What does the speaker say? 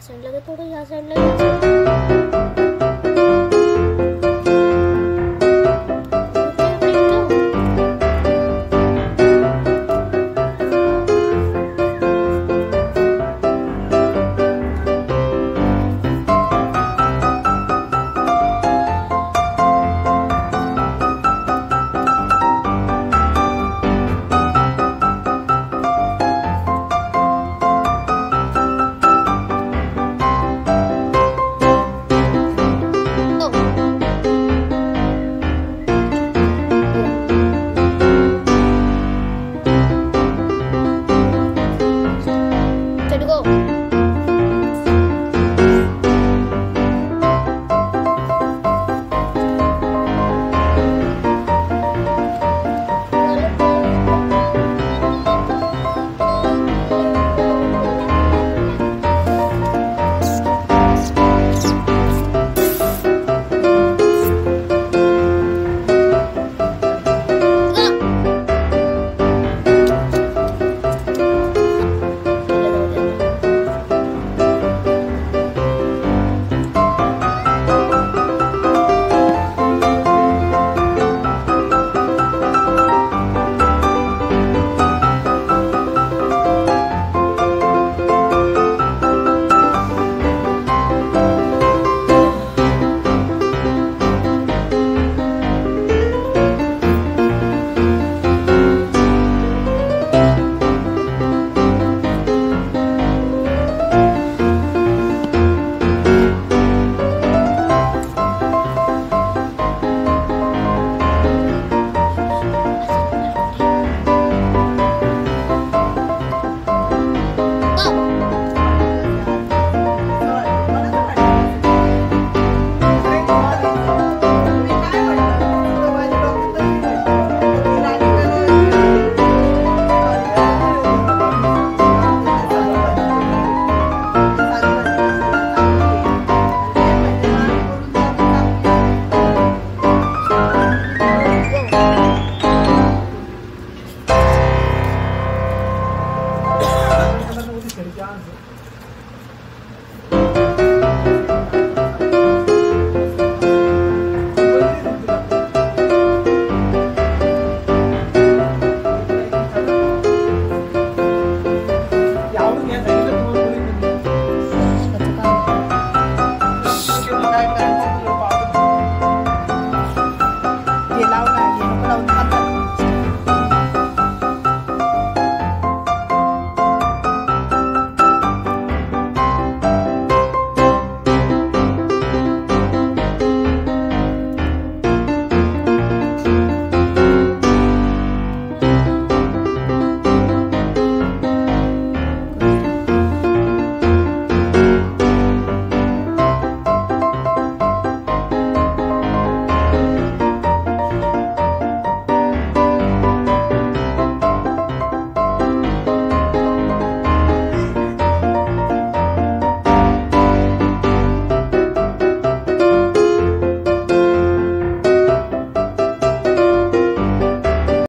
Side लगे थोड़ा यहाँ साइड लगे।